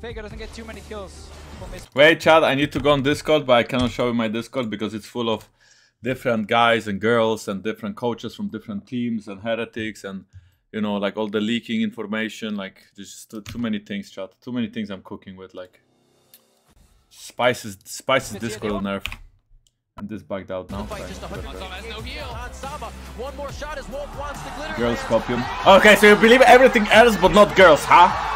Faker doesn't get too many kills Wait, chat, I need to go on Discord, but I cannot show you my Discord because it's full of different guys and girls and different coaches from different teams and heretics and you know like all the leaking information. Like there's just too, many things, chat. Too many things I'm cooking with. Like spices, spices Discord nerf. And this bugged out now. Fight Girls copium. Okay, so you believe everything else but not girls, huh?